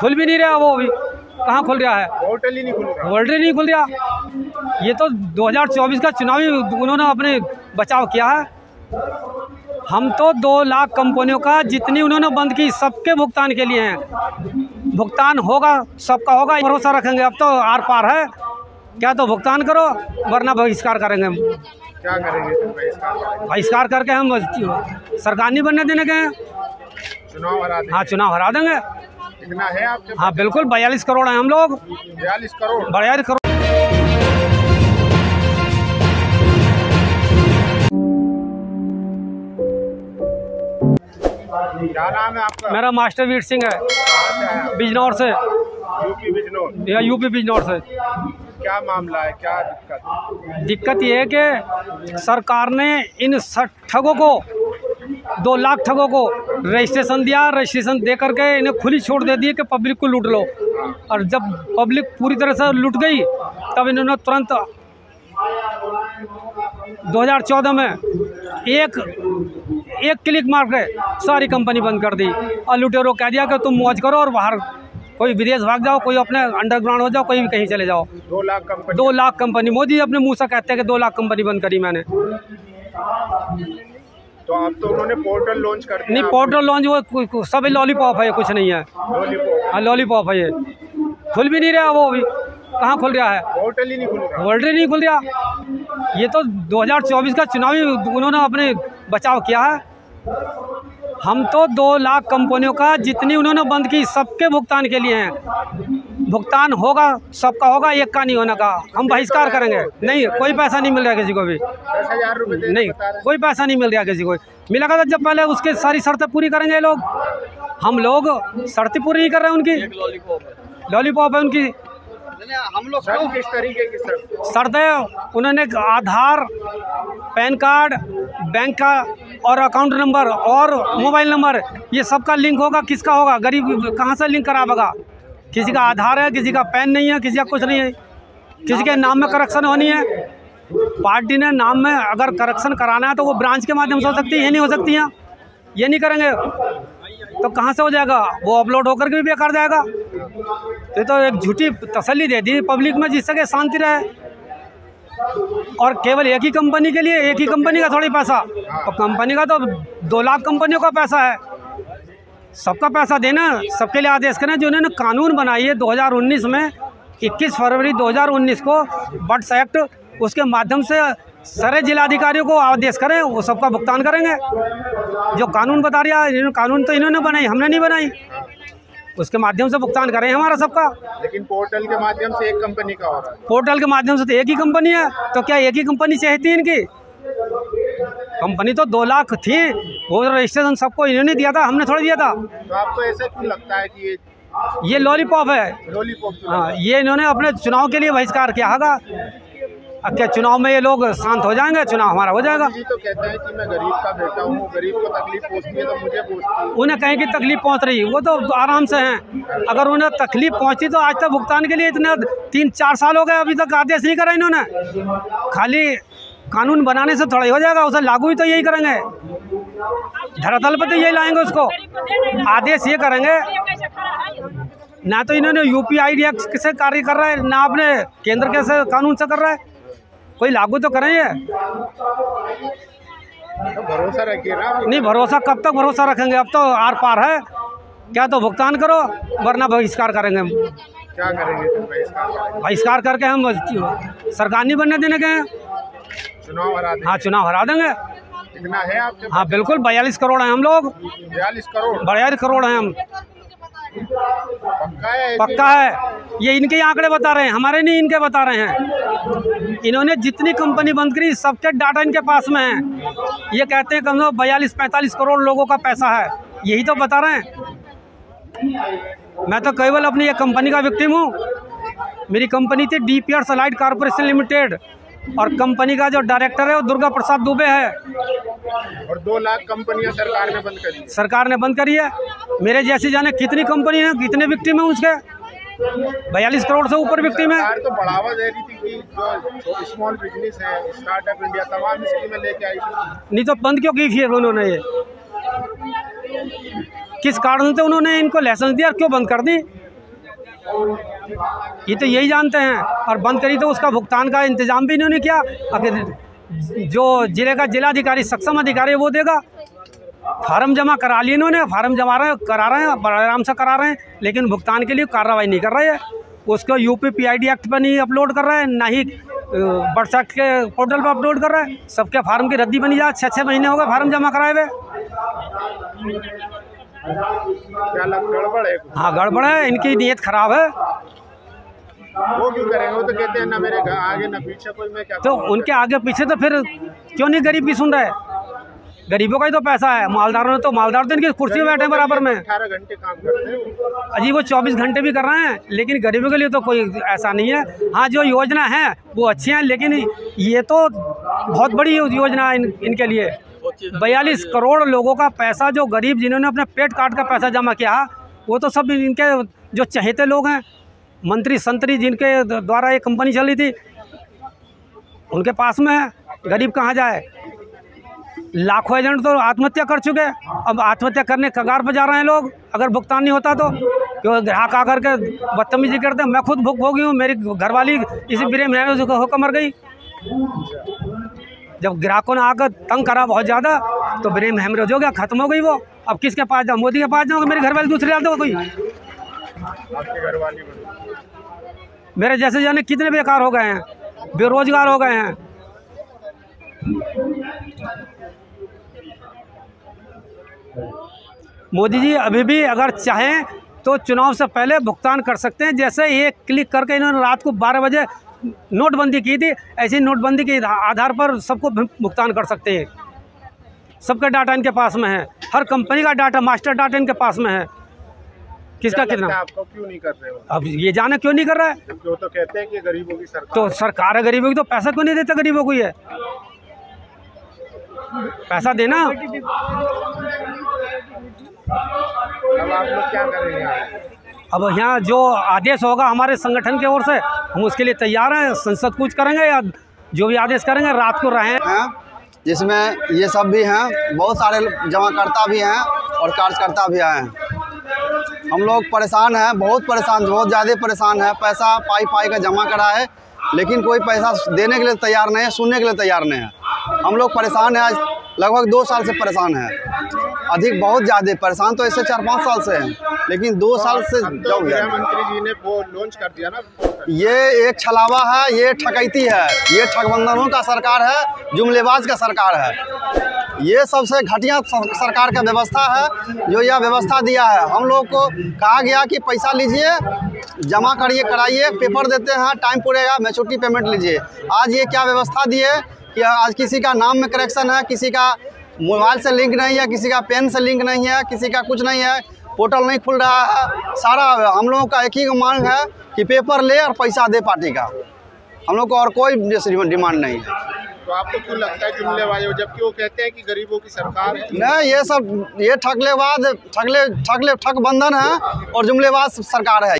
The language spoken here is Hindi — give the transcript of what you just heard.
खुल भी नहीं रहा वो अभी। कहाँ खुल रहा है? पोर्टल ही नहीं खुल रहा। वर्ल्ड नहीं खुल रहा। ये तो 2024 का चुनावी उन्होंने अपने बचाव किया है। हम तो दो लाख कंपनियों का जितनी उन्होंने बंद की सबके भुगतान के लिए हैं। भुगतान होगा सबका होगा भरोसा रखेंगे। अब तो आर पार है। क्या तो भुगतान करो वरना बहिष्कार करेंगे हम। क्या करेंगे बहिष्कार बहिष्कार करके हम सरकार नहीं बनने देने के हैं। चुनाव हरा हाँ चुनाव हरा देंगे। इतना है आपके हाँ बिल्कुल बयालीस करोड़ है हम लोग। बयालीस करोड़। बयालीस करोड़। क्या नाम है आपका? मेरा मास्टर वीर सिंह है बिजनौर से। यूपी बिजनौर। या यूपी बिजनौर से। क्या मामला है? क्या दिक्कत? दिक्कत ये है कि सरकार ने इन ठगों को दो लाख ठगों को रजिस्ट्रेशन दिया रजिस्ट्रेशन दे करके इन्हें खुली छूट दे दी कि पब्लिक को लूट लो। और जब पब्लिक पूरी तरह से लूट गई तब इन्होंने तुरंत 2014 में एक एक क्लिक मार के सारी कंपनी बंद कर दी। और लुटेरों कह दिया कि तुम मौज करो और बाहर कोई विदेश भाग जाओ कोई अपने अंडरग्राउंड हो जाओ कोई भी कहीं चले जाओ। दो लाख कंपनी। दो लाख कंपनी मोदी अपने मुँह से कहते हैं कि दो लाख कंपनी बंद करी मैंने। तो अब तो उन्होंने पोर्टल लॉन्च कर दिया नहीं पोर्टल लॉन्च वो सब लॉलीपॉप है कुछ नहीं है। लॉलीपॉप हाँ लॉलीपॉप है ये। खुल भी नहीं रहा वो अभी। कहाँ खुल रहा है? पोर्टल ही नहीं खुल रहा। वर्ल्ड नहीं खुल रहा। ये तो 2024 का चुनावी उन्होंने अपने बचाव किया है। हम तो दो लाख कंपनियों का जितनी उन्होंने बंद की सबके भुगतान के लिए हैं। भुगतान होगा, सबका होगा, एक का नहीं होने का। हम बहिष्कार करेंगे। नहीं, कोई पैसा नहीं मिल रहा किसी को भी। नहीं। कोई पैसा नहीं मिल रहा किसी को। मिलेगा तो जब पहले उसके सारी शर्तें पूरी करेंगे लोग। हम लोग शर्तें पूरी नहीं कर रहे हैं उनकी। लॉलीपॉप है उनकी। हम लोग किस तरीके की शर्तें, उन्होंने आधार, पैन कार्ड, बैंक का और अकाउंट नंबर और मोबाइल नंबर ये सबका लिंक होगा, किसका होगा? गरीब, कहाँ से लिंक करावेगा किसी का आधार है, किसी का पैन नहीं है, किसी का कुछ नहीं है। किसी के नाम में करेक्शन होनी है। पार्टी ने नाम में अगर करेक्शन कराना है तो वो ब्रांच के माध्यम से हो सकती है, ये नहीं हो सकती हैं। ये नहीं करेंगे। तो कहाँ से हो जाएगा? वो अपलोड होकर के भी बेकार जाएगा। तो ये तो एक झूठी तसली दे दी पब्लिक में, जिससे कि शांति रहे। और केवल एक ही कंपनी के लिए, एक ही कंपनी का थोड़ी पैसा। और कंपनी का तो दो लाख कंपनियों का पैसा है। सबका पैसा देना सबके लिए आदेश करें जो उन्होंने कानून बनाई है 2019 में 21 फरवरी 2019 को बट्स एक्ट उसके माध्यम से सारे जिलाधिकारियों को आदेश करें वो सबका भुगतान करेंगे। जो कानून बता रहा है कानून तो इन्होंने बनाई हमने नहीं बनाई। उसके माध्यम से भुगतान करें हमारा सबका। लेकिन पोर्टल के माध्यम से एक कंपनी का हो रहा है। पोर्टल के माध्यम से तो एक ही कंपनी है तो क्या एक ही कंपनी चाहती है इनकी? कंपनी तो दो लाख थी वो रजिस्ट्रेशन सबको इन्होंने दिया था हमने थोड़ा दिया था। तो आपको ऐसा क्यों लगता है कि ये ये लॉलीपॉप है। लॉलीपॉप हाँ ये इन्होंने अपने चुनाव के लिए बहिष्कार किया अब क्या चुनाव में ये लोग शांत हो जाएँगे? चुनाव हमारा हो जाएगा। जी तो कहते हैं कि मैं गरीब का बेटा हूँ गरीब को तकलीफ़ पहुँचती है तो मुझे पहुँचती उन्हें कहीं की तकलीफ़ पहुँच रही वो तो आराम से हैं। अगर उन्हें तकलीफ़ पहुँचती तो आज तक भुगतान के लिए इतने तीन चार साल हो गए अभी तक आदेश नहीं करा इन्होंने। खाली कानून बनाने से थोड़ा ही हो जाएगा उसे लागू ही तो यही करेंगे। धरातल पर तो यही लाएँगे उसको। आदेश ये करेंगे। ना तो इन्होंने यूपी आई एक्ट से कार्य कर रहा है ना अपने केंद्र के से कानून से कर रहा है। कोई लागू तो करें ये। तो भरोसा रखिए ना। नहीं भरोसा कब तक भरोसा रखेंगे? अब तो आर पार है। क्या तो भुगतान करो वरना बहिष्कार करेंगे हम। क्या करेंगे बहिष्कार? करेंगे? बहिष्कार करके हम सरकार नहीं बनने देने के हैं। चुनाव हरा दें हाँ चुनाव हरा देंगे। इतना है आपके हाँ बिल्कुल बयालीस करोड़ हैं हम लोग। बयालीस करोड़। बयालीस करोड़ हैं हम। पक्का है पक्का है। ये इनके आंकड़े बता रहे हैं हमारे नहीं इनके बता रहे हैं। इन्होंने जितनी कंपनी बंद करी सबके डाटा इनके पास में है। ये कहते हैं कम से कम बयालीस पैंतालीस करोड़ लोगों का पैसा है। यही तो बता रहे हैं। मैं तो केवल अपनी एक कंपनी का विक्टिम हूँ। मेरी कंपनी थी D P R slide corporation limited. और कंपनी का जो डायरेक्टर है वो दुर्गा प्रसाद दुबे है। और दो लाख कंपनियाँ सरकार ने बंद करी सरकार ने बंद करी है। मेरे जैसी जाने कितनी कंपनी है कितने विक्टिम है उसके? बयालीस करोड़ से ऊपर विक्टिम है तो बढ़ावा दे रही थी कि जो स्मॉल बिज़नेस है स्टार्टअप इंडिया तमाम स्कीमें लेके आई थी। नहीं तो बंद क्यों की फिर उन्होंने ये? किस कारण से उन्होंने इनको लाइसेंस दिया और क्यों बंद कर दी? ये तो यही जानते हैं। और बंद करी तो उसका भुगतान का इंतज़ाम भी इन्होंने किया। अगर जो ज़िले का जिलाधिकारी सक्षम अधिकारी वो देगा। फार्म जमा करा लिए इन्होंने फार्म जमा रहे हैं करा रहे हैं बड़े आराम से करा रहे हैं लेकिन भुगतान के लिए कार्रवाई नहीं कर रहे हैं। उसको U P P I D act पर नहीं अपलोड कर रहे हैं ना ही एक्ट के पोर्टल पर अपलोड कर रहे हैं। सबके फार्म की रद्दी बनी जाए छः छः महीने हो गए फार्म जमा कराए हुए? हाँ गड़बड़ है इनकी नीयत खराब है। वो क्यों करेंगे? वो तो कहते हैं ना मेरे आगे ना पीछे कोई मैं क्या तो उनके आगे पीछे तो फिर क्यों नहीं गरीब भी सुन रहे? गरीबों का ही तो पैसा है। मालदारों ने तो मालदार तो इनकी कुर्सी में बैठे हैं बराबर में। अठारह घंटे काम करते हैं। अजी वो चौबीस घंटे भी कर रहे हैं लेकिन गरीबों के लिए तो कोई ऐसा नहीं है। हाँ जो योजना है वो अच्छी हैं लेकिन ये तो बहुत बड़ी योजना है इन, इनके लिए। बयालीस करोड़ लोगों का पैसा जो गरीब जिन्होंने अपने पेट काट का पैसा जमा किया वो तो सब इनके जो चहेते लोग हैं। मंत्री संतरी जिनके द्वारा ये कंपनी चली थी, उनके पास में है गरीब कहाँ जाए? लाखों एजेंट तो आत्महत्या कर चुके अब आत्महत्या करने कगार पर जा रहे हैं लोग। अगर भुगतान नहीं होता तो क्योंकि ग्राहक आकर के बदतमीजी करते हैं? मैं खुद भुग भोगी हूँ। मेरी घरवाली इसी बिरे में होकर मर गई। जब ग्राहकों ने आकर तंग करा बहुत ज़्यादा तो ब्रेन हेमरेज हो गया, खत्म हो गई वो। अब किसके पास जाओ मोदी के पास जाओगे मेरे घर वाले दूसरे डाल दो कोई? आपके घर वाली मेरे जैसे जाने कितने बेकार हो गए हैं, बेरोजगार हो गए हैं। मोदी जी, अभी भी अगर चाहें तो चुनाव से पहले भुगतान कर सकते हैं। जैसे एक क्लिक करके इन्होंने रात को बारह बजे नोटबंदी की थी, ऐसी नोटबंदी के आधार पर सबको भुगतान कर सकते हैं। सबका डाटा इनके पास में है, हर कंपनी का डाटा, मास्टर डाटा इनके पास में है। किसका कितना? आपको? क्यों नहीं कर रहे हो? अब ये जाना क्यों नहीं कर रहा है? वो तो कहते हैं कि गरीबों की सरकार तो सरकार है गरीबों की तो पैसा क्यों नहीं देता गरीबों को ये? पैसा देना। अब आप लोग क्या करेंगे यहाँ? अब यहाँ जो आदेश होगा हमारे संगठन की ओर से हम उसके लिए तैयार हैं संसद कुछ करेंगे या जो भी आदेश करेंगे रात को रहें। हैं जिसमें ये सब भी हैं बहुत सारे जमाकर्ता भी हैं और कार्यकर्ता भी आए हैं। हम लोग परेशान हैं बहुत परेशान बहुत ज़्यादा परेशान है। पैसा पाई पाई का जमा करा है लेकिन कोई पैसा देने के लिए तैयार नहीं है सुनने के लिए तैयार नहीं है। हम लोग परेशान हैं आज लगभग दो साल से परेशान हैं। अधिक बहुत ज़्यादा परेशान तो ऐसे चार पाँच साल से हैं लेकिन दो साल से तो जब गृह मंत्री जी ने वो लॉन्च कर दिया ना? ये एक छलावा है ये ठकैती है ये ठगबंधनों का सरकार है जुमलेबाज का सरकार है। ये सबसे घटिया सरकार का व्यवस्था है, जो यह व्यवस्था दिया है। हम लोग को कहा गया कि पैसा लीजिए, जमा करिए, कराइए, पेपर देते हैं, टाइम पूरेगा मैच्योरिटी पेमेंट लीजिए। आज ये क्या व्यवस्था दी है कि आज किसी का नाम में करेक्शन है, किसी का मोबाइल से लिंक नहीं है, किसी का पेन से लिंक नहीं है, किसी का कुछ नहीं है पोर्टल नहीं खुल रहा है, सारा हम लोगों का एक ही मांग है कि पेपर ले और पैसा दे पार्टी का। हम लोग को और कोई डिमांड नहीं है। तो आपको क्यों लगता है जुमलेबाज जबकि वो कहते हैं कि गरीबों की सरकार है। नहीं ये सब, ये ठगलेबाज ठगले ठगले ठग बंधन है और जुमलेबाज सरकार है।